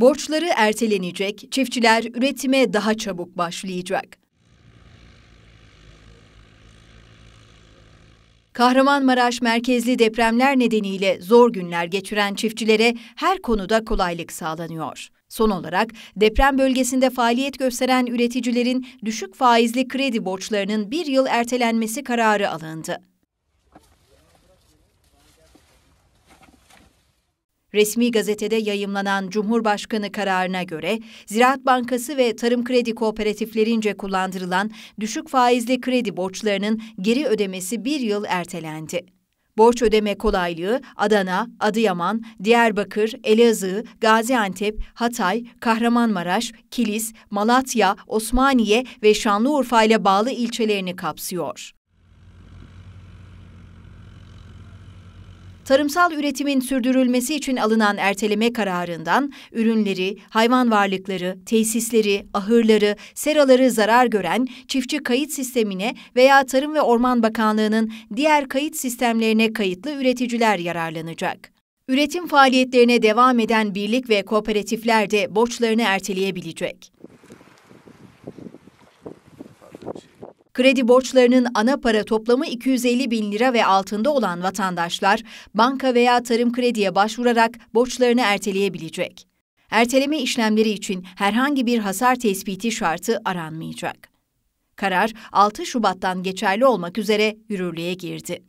Borçları ertelenecek, çiftçiler üretime daha çabuk başlayacak. Kahramanmaraş merkezli depremler nedeniyle zor günler geçiren çiftçilere her konuda kolaylık sağlanıyor. Son olarak deprem bölgesinde faaliyet gösteren üreticilerin düşük faizli kredi borçlarının bir yıl ertelenmesi kararı alındı. Resmi gazetede yayımlanan Cumhurbaşkanı kararına göre Ziraat Bankası ve Tarım Kredi Kooperatiflerince kullandırılan düşük faizli kredi borçlarının geri ödemesi bir yıl ertelendi. Borç ödeme kolaylığı Adana, Adıyaman, Diyarbakır, Elazığ, Gaziantep, Hatay, Kahramanmaraş, Kilis, Malatya, Osmaniye ve Şanlıurfa ile bağlı ilçelerini kapsıyor. Tarımsal üretimin sürdürülmesi için alınan erteleme kararından ürünleri, hayvan varlıkları, tesisleri, ahırları, seraları zarar gören çiftçi kayıt sistemine veya Tarım ve Orman Bakanlığı'nın diğer kayıt sistemlerine kayıtlı üreticiler yararlanacak. Üretim faaliyetlerine devam eden birlik ve kooperatifler de borçlarını erteleyebilecek. Kredi borçlarının ana para toplamı 250 bin lira ve altında olan vatandaşlar banka veya tarım krediye başvurarak borçlarını erteleyebilecek. Erteleme işlemleri için herhangi bir hasar tespiti şartı aranmayacak. Karar 6 Şubat'tan geçerli olmak üzere yürürlüğe girdi.